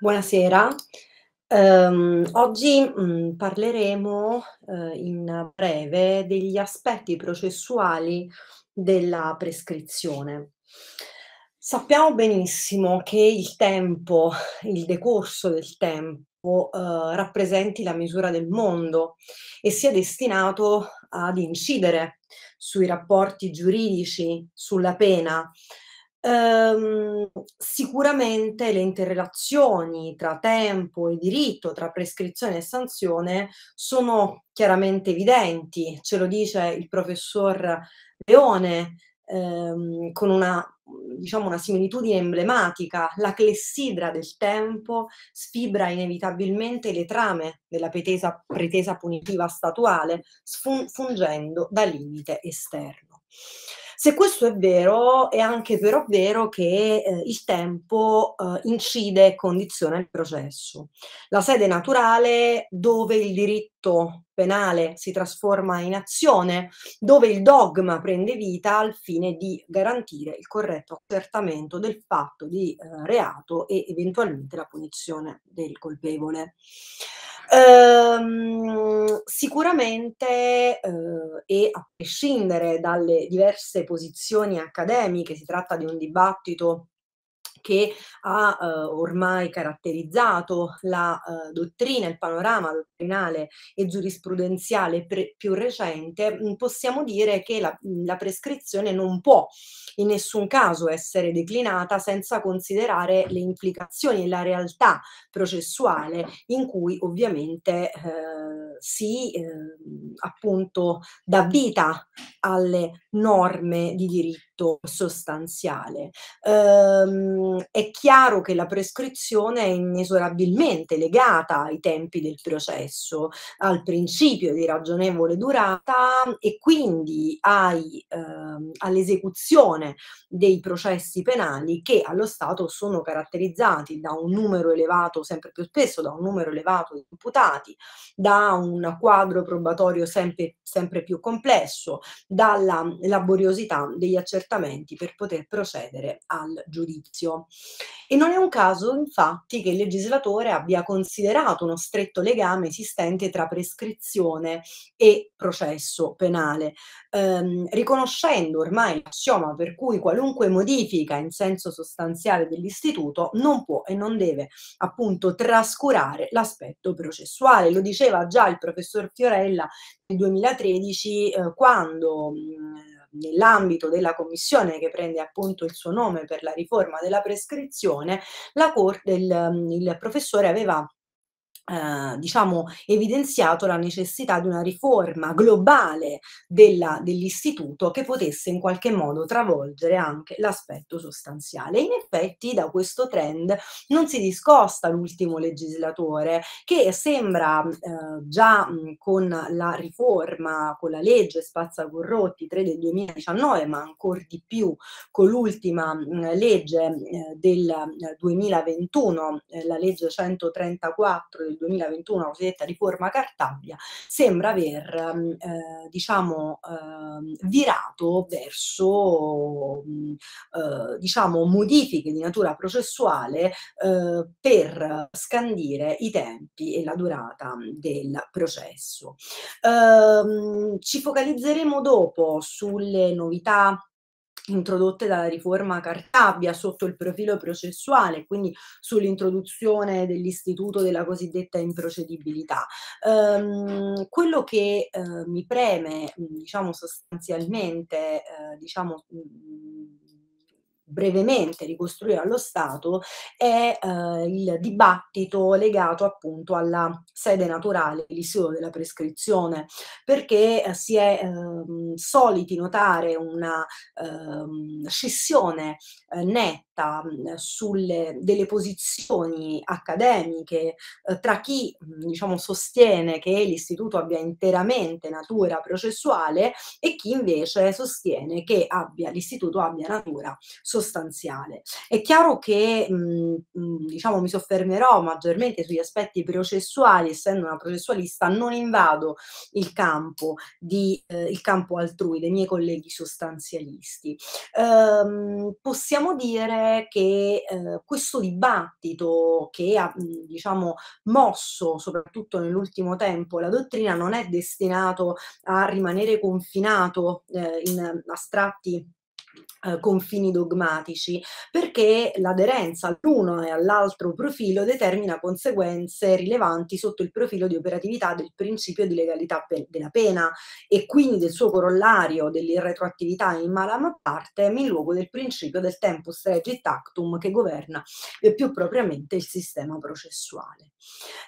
Buonasera. Ehm, oggi, mhmm, parleremo, ehm, in breve degli aspetti processuali della prescrizione. Sappiamo benissimo che il tempo, il decorso del tempo, uhm, rappresenti la misura del mondo e sia destinato ad incidere sui rapporti giuridici, sulla pena. Ehm, sicuramente le interrelazioni tra tempo e diritto, tra prescrizione e sanzione sono chiaramente evidenti, ce lo dice il professor Leone, ehm, con una diciamo una similitudine emblematica: la clessidra del tempo sfibra inevitabilmente le trame della pretesa pretesa punitiva statuale, sfun fungendo da limite esterno. Se questo è vero, è anche però vero che, ehm, il tempo, uhm, incide e condiziona il processo. La sede naturale dove il diritto penale si trasforma in azione, dove il dogma prende vita al fine di garantire il corretto accertamento del fatto di, ehm, reato e eventualmente la punizione del colpevole. Ehm, sicuramente, uhm, e a prescindere dalle diverse posizioni accademiche, si tratta di un dibattito che ha, uhm, ormai caratterizzato la, uhm, dottrina, il panorama dottrinale e giurisprudenziale pre più recente, mhmm, possiamo dire che la mhmm, la prescrizione non può in nessun caso essere declinata senza considerare le implicazioni e la realtà processuale in cui ovviamente, ehm, si, ehm, appunto dà vita alle norme di diritto sostanziale. Uhm, è chiaro che la prescrizione è inesorabilmente legata ai tempi del processo, al principio di ragionevole durata e quindi ai uhm, all'esecuzione dei processi penali che allo stato sono caratterizzati da un numero elevato sempre più spesso da un numero elevato di imputati, da un quadro probatorio sempe sempre più complesso, dalla laboriosità degli accertamenti per poter procedere al giudizio. E non è un caso infatti che il legislatore abbia considerato uno stretto legame esistente tra prescrizione e processo penale, ehm, riconoscendo ormai l'assioma per cui qualunque modifica in senso sostanziale dell'istituto non può e non deve appunto trascurare l'aspetto processuale. Lo diceva già il professor Fiorella nel 2013, uhm, quando, mhmm, nell'ambito della commissione che prende appunto il suo nome per la riforma della prescrizione, la corte il il professore aveva ehm, diciamo evidenziato la necessità di una riforma globale della dell'istituto che potesse in qualche modo travolgere anche l'aspetto sostanziale. In effetti da questo trend non si discosta l'ultimo legislatore che sembra, ehm, già, mhmm, con la riforma, con la legge spazza corrotti 3 del 2019, ma ancor di più con l'ultima, mhmm, legge, ehm, del 2021, ehm, la legge 134 del 2021, la cosiddetta riforma Cartabia, sembra aver, mhmm, ehm, diciamo, ehm, virato verso, mhmm, uhm, diciamo modifiche di natura processuale, uhm, per scandire i tempi e la durata del processo. Uhm, ci focalizzeremo dopo sulle novità introdotte dalla riforma Cartabia sotto il profilo processuale, quindi sull'introduzione dell'istituto della cosiddetta improcedibilità. Uhm, quello che, uhm, mi preme, diciamo sostanzialmente, ehm, diciamo, mhmm, brevemente ricostruire allo stato è, uhm, il dibattito legato appunto alla sede naturale, l'istituto della prescrizione, perché, ehm, si è, uhm, soliti notare una, uhm, scissione, ehm, netta, mhmm, sulle delle posizioni accademiche, uhm, tra chi, mhmm, diciamo sostiene che l'istituto abbia interamente natura processuale e chi invece sostiene che abbia l'istituto abbia natura sostanziale. È chiaro che, mhmm, mhmm, diciamo mi soffermerò maggiormente sugli aspetti processuali, essendo una processualista non invado il campo di ehm, il campo altrui, dei miei colleghi sostanzialisti. Uhm, possiamo dire che eh, questo dibattito che ha diciamo mosso soprattutto nell'ultimo tempo la dottrina non è destinato a rimanere confinato eh, in astratti eh, confini dogmatici, perché l'aderenza all'uno e all'altro profilo determina conseguenze rilevanti sotto il profilo di operatività del principio di legalità pe- della pena e quindi del suo corollario dell'irretroattività in malama parte in luogo del principio del tempus regit actum che governa eh, più propriamente il sistema processuale.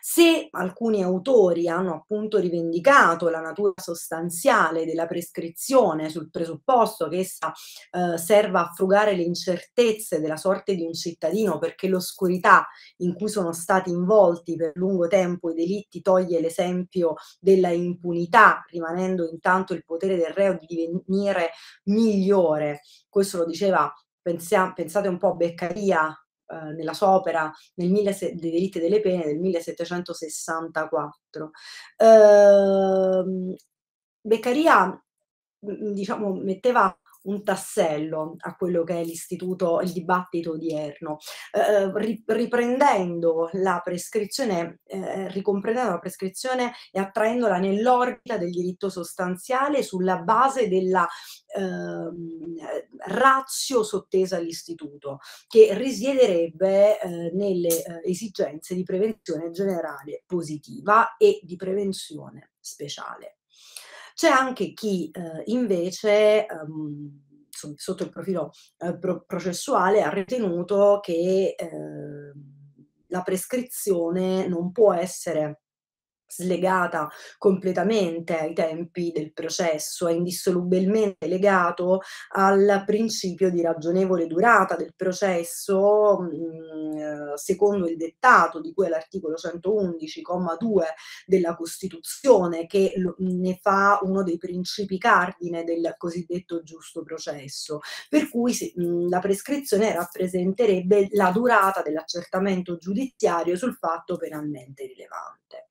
Se alcuni autori hanno appunto rivendicato la natura sostanziale della prescrizione sul presupposto che essa eh, serva a frugare le incertezze della sorte di un cittadino perché l'oscurità in cui sono stati involti per lungo tempo i delitti toglie l'esempio della impunità, rimanendo intanto il potere del reo di divenire migliore. Questo lo diceva, pensia, pensate un po' Beccaria eh, nella sua opera nel mille, dei delitti e delle pene del 1764. Eh, Beccaria diciamo, metteva un tassello a quello che è l'istituto, il dibattito odierno, eh, riprendendo la prescrizione, eh, ricomprendendo la prescrizione e attraendola nell'orbita del diritto sostanziale sulla base della eh, razio sottesa all'istituto, che risiederebbe eh, nelle eh, esigenze di prevenzione generale positiva e di prevenzione speciale. C'è anche chi eh, invece ehm, sotto il profilo eh, pro- processuale ha ritenuto che eh, la prescrizione non può essere slegata completamente ai tempi del processo, è indissolubilmente legato al principio di ragionevole durata del processo, mm, secondo il dettato di cui è l'articolo 111,2 della Costituzione, che ne fa uno dei principi cardine del cosiddetto giusto processo, per cui mm, la prescrizione rappresenterebbe la durata dell'accertamento giudiziario sul fatto penalmente rilevante.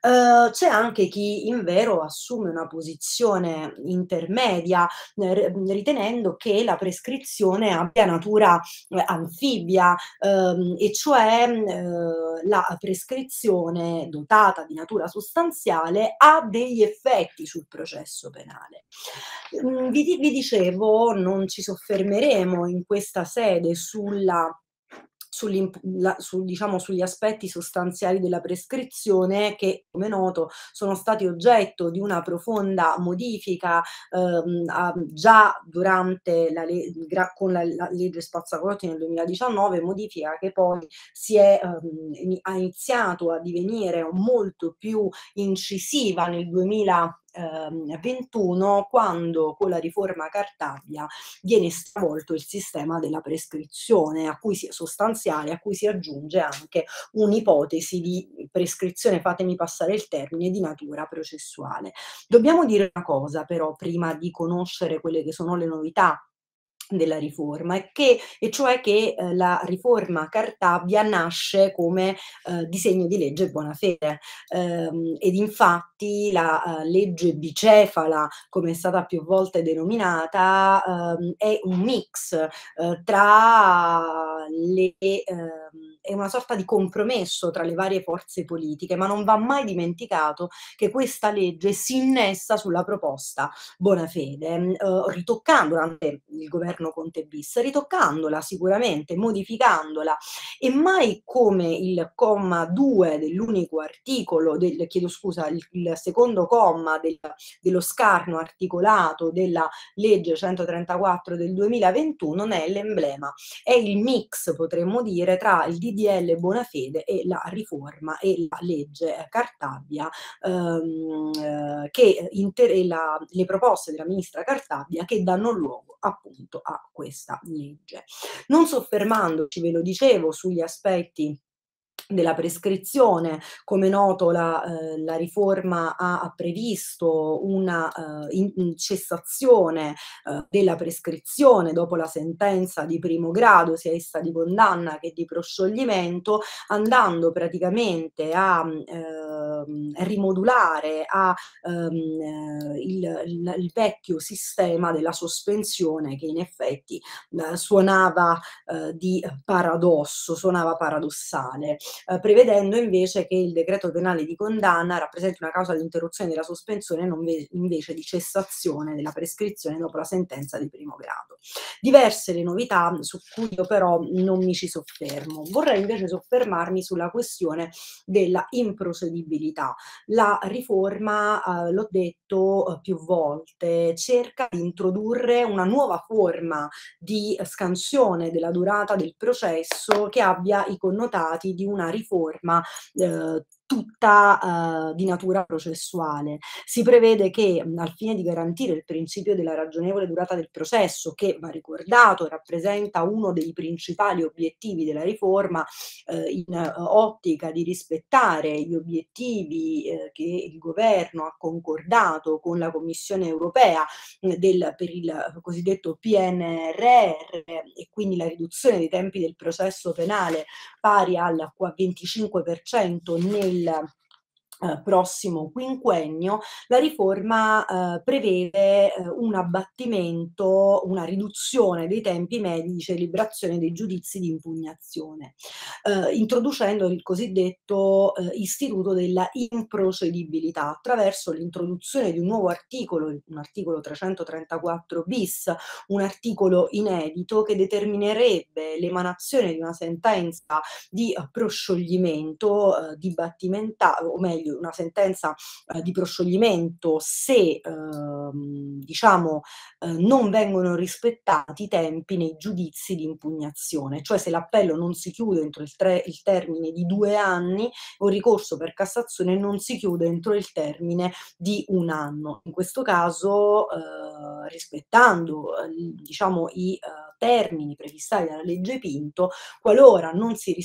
Uh, c'è anche chi invero assume una posizione intermedia eh, ritenendo che la prescrizione abbia natura eh, anfibia ehm, e cioè eh, la prescrizione dotata di natura sostanziale ha degli effetti sul processo penale. Mm, vi, vi dicevo, non ci soffermeremo in questa sede sulla la, su, diciamo, sugli aspetti sostanziali della prescrizione che, come noto, sono stati oggetto di una profonda modifica ehm, a, già durante la, gra, con la, la legge Spazzacorotti nel 2019, modifica che poi si è, ehm, ha iniziato a divenire molto più incisiva nel 2000 21 quando con la riforma Cartabia viene stravolto il sistema della prescrizione a cui si, sostanziale a cui si aggiunge anche un'ipotesi di prescrizione, fatemi passare il termine, di natura processuale. Dobbiamo dire una cosa però prima di conoscere quelle che sono le novità della riforma che, e cioè che eh, la riforma Cartabia nasce come eh, disegno di legge buona fede. Ehm, ed infatti la uh, legge bicefala come è stata più volte denominata ehm, è un mix eh, tra le ehm, è una sorta di compromesso tra le varie forze politiche, ma non va mai dimenticato che questa legge si innesta sulla proposta Bonafede, eh, ritoccando durante il governo Conte bis, ritoccandola sicuramente, modificandola. E mai come il comma 2 dell'unico articolo, del, chiedo scusa, il, il secondo comma del, dello scarno articolato della legge 134 del 2021 non è l'emblema, è il mix potremmo dire tra il DD DDL Bonafede e la riforma e la legge Cartabia ehm, eh, che inter- la, le proposte della ministra Cartabia che danno luogo appunto a questa legge. Non soffermandoci, ve lo dicevo, sugli aspetti della prescrizione. Come noto la, ehm, la riforma ha ha previsto una, uhm, in in cessazione, uhm, della prescrizione dopo la sentenza di primo grado, sia essa di condanna che di proscioglimento, andando praticamente a, ehm, rimodulare a, ehm, il il il vecchio sistema della sospensione che in effetti, uhm, suonava, uhm, di paradosso, suonava paradossale eh, prevedendo invece che il decreto penale di condanna rappresenti una causa di interruzione della sospensione non ve invece di cessazione della prescrizione dopo la sentenza di primo grado. Diverse le novità su cui io però non mi ci soffermo. Vorrei invece soffermarmi sulla questione della improcedibilità. La riforma, eh, l'ho detto eh, più volte, cerca di introdurre una nuova forma di scansione della durata del processo che abbia i connotati di una riforma eh, tutta uh, di natura processuale. Si prevede che mh, al fine di garantire il principio della ragionevole durata del processo, che va ricordato rappresenta uno dei principali obiettivi della riforma eh, in uh, ottica di rispettare gli obiettivi eh, che il governo ha concordato con la Commissione europea del, per il cosiddetto PNRR e quindi la riduzione dei tempi del processo penale pari al 25% nel eh, prossimo quinquennio, la riforma eh, prevede eh, un abbattimento, una riduzione dei tempi medi di celebrazione dei giudizi di impugnazione, eh, introducendo il cosiddetto eh, istituto della improcedibilità attraverso l'introduzione di un nuovo articolo, un articolo 334 bis, un articolo inedito che determinerebbe l'emanazione di una sentenza di proscioglimento dibattimentale, o meglio una sentenza eh, di proscioglimento se ehm, diciamo eh, non vengono rispettati i tempi nei giudizi di impugnazione, cioè se l'appello non si chiude entro il, tre, il termine di due anni o ricorso per Cassazione non si chiude entro il termine di un anno. In questo caso eh, rispettando eh, diciamo i termini prefissati dalla legge Pinto, qualora non si,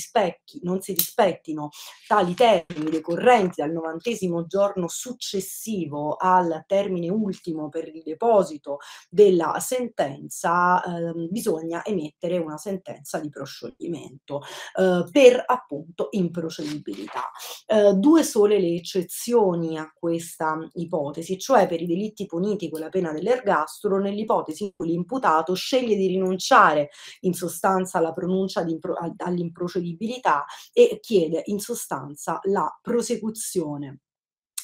non si rispettino tali termini decorrenti dal novantesimo giorno successivo al termine ultimo per il deposito della sentenza, eh, bisogna emettere una sentenza di proscioglimento eh, per appunto improcedibilità. Eh, due sole le eccezioni a questa ipotesi, cioè per i delitti puniti con la pena dell'ergastolo, nell'ipotesi in cui l'imputato sceglie di rinunciare in sostanza alla pronuncia all'improcedibilità e chiede in sostanza la prosecuzione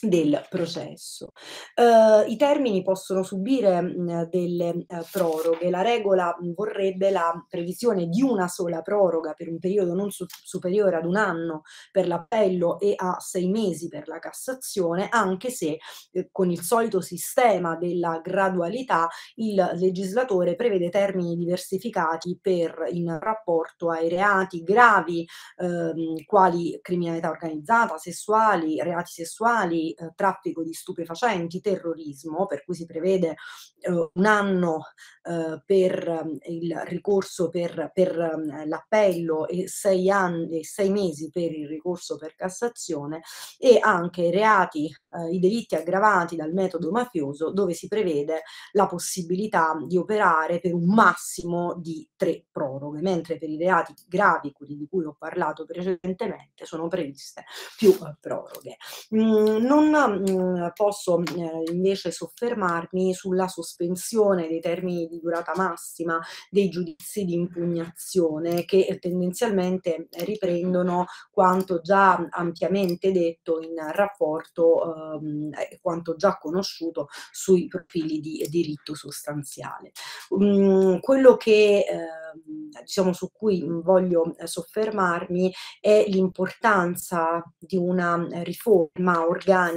del processo. Uh, I termini possono subire mh, delle uh, proroghe. La regola mh, vorrebbe la previsione di una sola proroga per un periodo non su superiore ad un anno per l'appello e a sei mesi per la Cassazione, anche se eh, con il solito sistema della gradualità il legislatore prevede termini diversificati per in rapporto ai reati gravi ehm, quali criminalità organizzata, sessuali, reati sessuali, eh, traffico di stupefacenti, terrorismo, per cui si prevede eh, un anno eh, per ehm, il ricorso per, per ehm, l'appello e sei, anni, sei mesi per il ricorso per Cassazione e anche i reati, eh, i delitti aggravati dal metodo mafioso dove si prevede la possibilità di operare per un massimo di tre proroghe, mentre per i reati gravi, quelli di cui ho parlato precedentemente, sono previste più proroghe. Mm, non mm, posso eh, invece soffermarmi sulla sospensione dei termini di durata massima dei giudizi di impugnazione che tendenzialmente riprendono quanto già ampiamente detto in rapporto ehm, quanto già conosciuto sui profili di diritto sostanziale. Um, quello che eh, diciamo su cui voglio soffermarmi è l'importanza di una riforma organica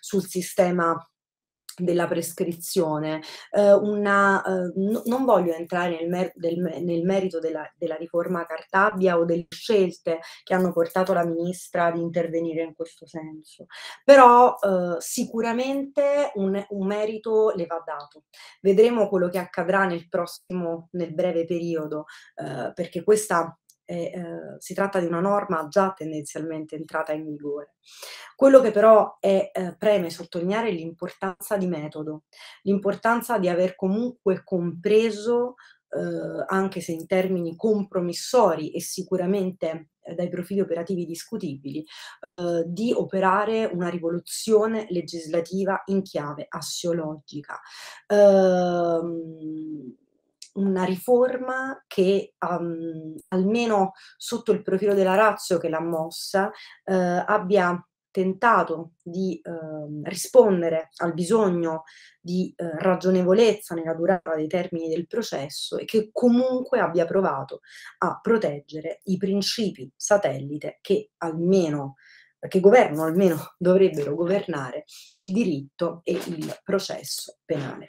sul sistema della prescrizione, eh, una, eh, no, non voglio entrare nel, mer del, nel merito della, della, riforma Cartabia o delle scelte che hanno portato la ministra ad intervenire in questo senso, però eh, sicuramente un, un, merito le va dato. Vedremo quello che accadrà nel prossimo, nel breve periodo, eh, perché questa e, ehm, si tratta di una norma già tendenzialmente entrata in vigore. Quello che però è, ehm, preme sottolineare è l'importanza di metodo, l'importanza di aver comunque compreso, uhm, anche se in termini compromissori e sicuramente, ehm, dai profili operativi discutibili, uhm, di operare una rivoluzione legislativa in chiave assiologica. Uhm, una riforma che, uhm, almeno sotto il profilo della ratio che l'ha mossa, uhm, abbia tentato di, uhm, rispondere al bisogno di, uhm, ragionevolezza nella durata dei termini del processo e che comunque abbia provato a proteggere i principi satellite che almeno che governano, almeno dovrebbero governare il diritto e il processo penale.